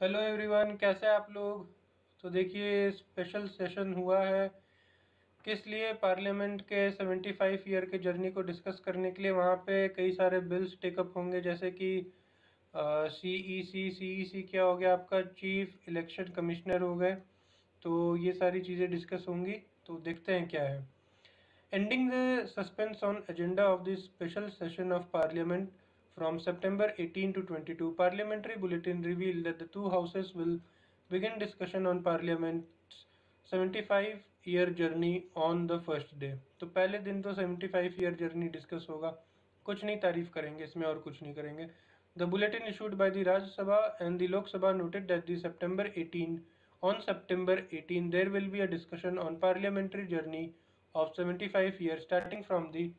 Hello everyone, कैसे आप लोग? तो देखिए स्पेशल सेशन हुआ है। किस लिए? पार्लियामेंट के 75 ईयर के जर्नी को डिस्कस करने के लिए वहाँ पे कई सारे बिल्स टेकअप होंगे, जैसे कि सी ई सी सी ई सी क्या हो गया आपका? चीफ इलेक्शन कमिश्नर हो गए। तो ये सारी चीज़ें डिस्कस होंगी। तो देखते हैं क्या है। Ending the suspense on agenda of the special session of parliament From September 18 to 22, Parliamentary Bulletin revealed that the two houses will begin discussion on Parliament's 75 year journey on the first day. तो पहले दिन तो 75 year journey discuss होगा कुछ नहीं तारीफ़ करेंगे इसमें और कुछ नहीं करेंगे The bulletin issued by the Rajya Sabha and the Lok Sabha noted that the September 18 on September 18 there will be a discussion on parliamentary journey of 75 years starting from the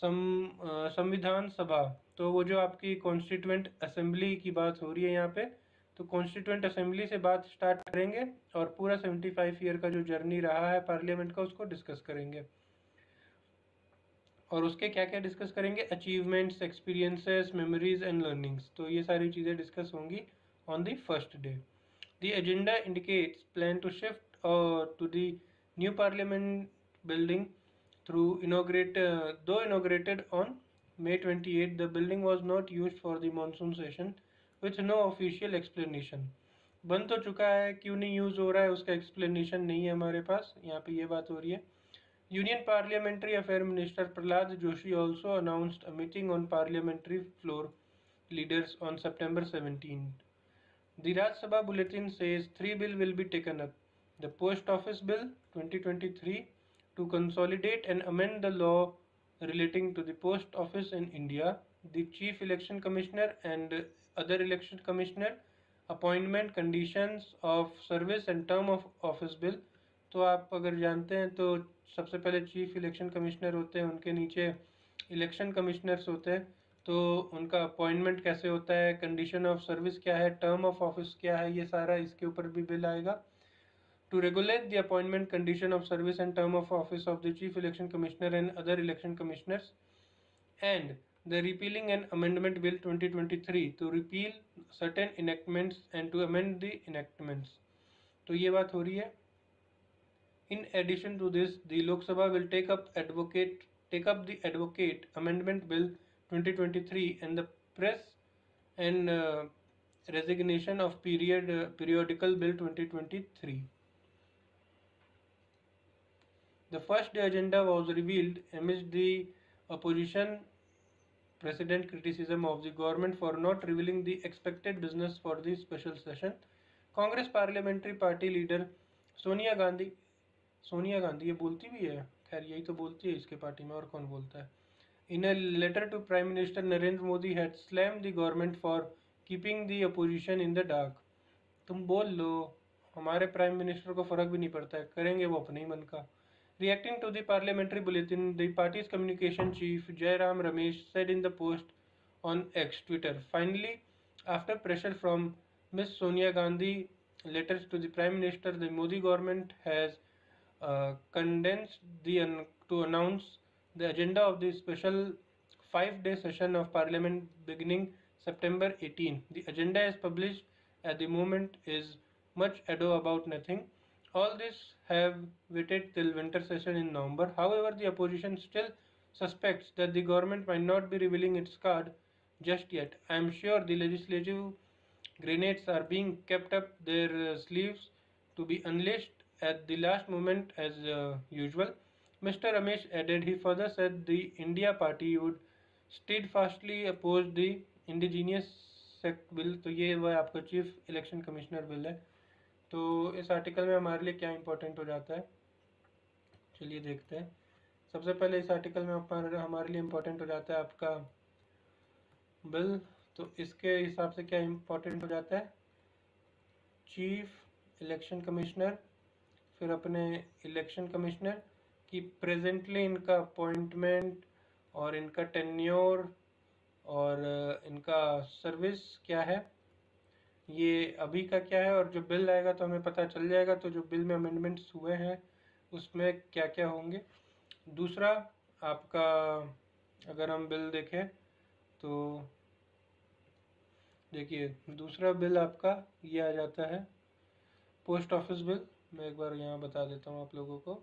संविधान सभा तो वो जो आपकी कॉन्स्टिट्यूंट असेंबली की बात हो रही है यहाँ पे तो कॉन्स्टिट्यूंट असेंबली से बात स्टार्ट करेंगे और पूरा 75 ईयर का जो जर्नी रहा है पार्लियामेंट का, उसको डिस्कस करेंगे। और उसके क्या क्या डिस्कस करेंगे? Achievements experiences memories and learnings तो ये सारी चीज़ें डिस्कस होंगी on the first day the agenda indicates plan to shift to the new parliament building through inaugurate दो inaugurated on May 28, the building was not used for the monsoon session with no official explanation. बन तो चुका है क्यों नहीं use हो रहा है उसका एक्सप्लेनेशन नहीं है हमारे पास। यहाँ पे ये बात हो रही है। Union parliamentary affair minister Prahlad Joshi also announced a meeting on parliamentary floor leaders on September seventeen the Rajya Sabha bulletin से three bill will be taken up the post office bill twenty twenty two consolidate and amend the law relating to the post office in India, the chief election commissioner and other election commissioner, appointment conditions of service and term of office bill. तो आप अगर जानते हैं तो सबसे पहले chief election commissioner होते हैं उनके नीचे इलेक्शन कमिश्नर्स होते हैं तो उनका अपॉइंटमेंट कैसे होता है कंडीशन ऑफ़ सर्विस क्या है टर्म ऑफ़ ऑफ़िस क्या है ये सारा इसके ऊपर भी बिल आएगा to regulate the appointment condition of service and term of office of the chief election commissioner and other election commissioners and the repealing and amendment bill 2023 to repeal certain enactments and to amend the enactments तो ये बात हो रही है in addition to this the lok sabha will take up advocate take up the advocate amendment bill 2023 and the press and uh, resignation of period uh, periodical bill 2023 The first agenda was revealed amidst the opposition president criticism of the government for not revealing the expected business for the special session. Congress parliamentary party leader Sonia Gandhi Sonia Gandhi ये बोलती भी है। खैर, यही तो बोलती है, इसके पार्टी में और कौन बोलता है? In a letter to prime minister Narendra Modi had slam the government for keeping the opposition in the dark तुम बोल लो, हमारे प्राइम मिनिस्टर को फ़र्क भी नहीं पड़ता है, करेंगे वो अपने ही मन का। Reacting to the parliamentary bulletin, the party's communication chief Jairam Ramesh said in the post on X Twitter, finally, after pressure from Ms. Sonia Gandhi, letters to the Prime Minister, the Modi government has uh, condensed the to announce the agenda of the special five-day session of Parliament beginning September 18. The agenda is published at the moment is much ado about nothing. All this have waited till winter session in November. However, the opposition still suspects that the government might not be revealing its card just yet. I am sure the legislative grenades are being kept up their uh, sleeves to be unleashed at the last moment as uh, usual. Mr. Ramesh added, he further said the India party would steadfastly oppose the indigenous sect bill. तो ये वह आपका chief election commissioner bill है तो इस article में हमारे लिए क्या इंपॉर्टेंट हो जाता है? चलिए देखते हैं। सबसे पहले इस आर्टिकल में हमारे लिए इम्पोर्टेंट हो जाता है आपका बिल तो इसके हिसाब से क्या इम्पोर्टेंट हो जाता है? चीफ इलेक्शन कमिश्नर फिर अपने इलेक्शन कमिश्नर की प्रेजेंटली इनका अपॉइंटमेंट और इनका टेन्योर और इनका सर्विस क्या है? ये अभी का क्या है और जो बिल आएगा तो हमें पता चल जाएगा तो जो बिल में अमेंडमेंट्स हुए हैं, उसमें क्या क्या होंगे? दूसरा, आपका, अगर हम बिल देखें तो देखिए, दूसरा बिल आपका ये आ जाता है पोस्ट ऑफ़िस बिल। मैं एक बार यहाँ बता देता हूँ आप लोगों को।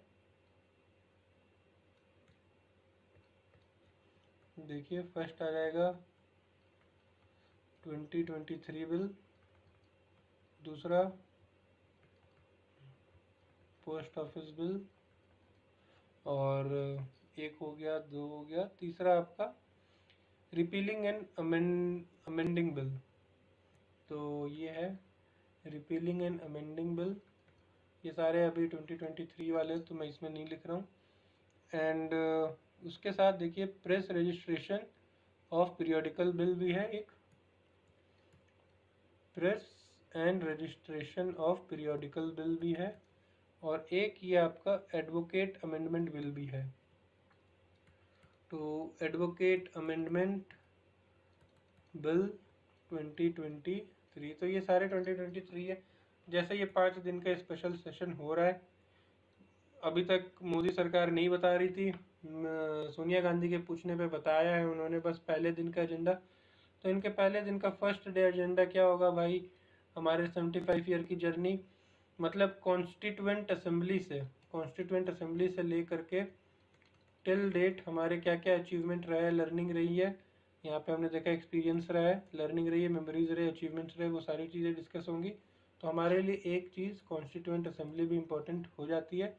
देखिए फ़र्स्ट आ जाएगा ट्वेंटी ट्वेंटी थ्री बिल। दूसरा पोस्ट ऑफ़िस बिल और एक हो गया दो हो गया तीसरा आपका रिपीलिंग एंड अमेंडिंग बिल तो ये है रिपीलिंग एंड अमेंडिंग बिल ये सारे अभी 2023 वाले तो मैं इसमें नहीं लिख रहा हूँ. एंड uh, उसके साथ देखिए press registration of periodical bill भी है एक. Press and registration of periodical bill भी है और एक ये आपका एडवोकेट अमेंडमेंट बिल भी है। तो एडवोकेट अमेंडमेंट बिल 2023 तो ये सारे 2023 है। जैसे ये पाँच दिन का स्पेशल सेशन हो रहा है, अभी तक मोदी सरकार नहीं बता रही थी सोनिया गांधी के पूछने पे बताया है उन्होंने बस पहले दिन का एजेंडा तो इनके पहले दिन का फ़र्स्ट डे एजेंडा क्या होगा भाई? हमारे सेवेंटी फाइव ईयर की जर्नी मतलब कॉन्स्टिट्यूंट असेंबली से कॉन्स्टिट्यूंट असेंबली से लेकर के टिल डेट हमारे क्या क्या अचीवमेंट रहा है लर्निंग रही है। यहाँ पे हमने देखा एक्सपीरियंस रहा है लर्निंग रही है मेमोरीज रहे अचीवमेंट्स रहे, वो सारी चीज़ें डिस्कस होंगी। तो हमारे लिए एक चीज़ कॉन्स्टिट्यूंट असेंबली भी इम्पोर्टेंट हो जाती है।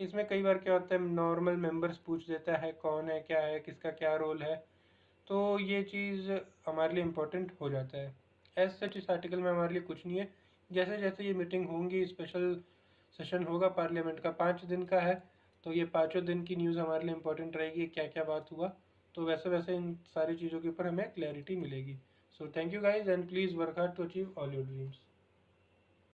इसमें कई बार क्या होता है नॉर्मल मेंबर्स पूछ देता है, कौन है, क्या है, किसका क्या रोल है तो ये चीज़ हमारे लिए इम्पोर्टेंट हो जाता है। एज सच इस आर्टिकल में हमारे लिए कुछ नहीं है। जैसे जैसे ये मीटिंग होंगी स्पेशल सेशन होगा पार्लियामेंट का, पाँच दिन का है तो ये पाँचों दिन की न्यूज़ हमारे लिए इंपॉर्टेंट रहेगी क्या क्या बात हुआ। तो वैसे वैसे इन सारी चीज़ों के ऊपर हमें क्लैरिटी मिलेगी। So thank you guys and please work hard to achieve all your dreams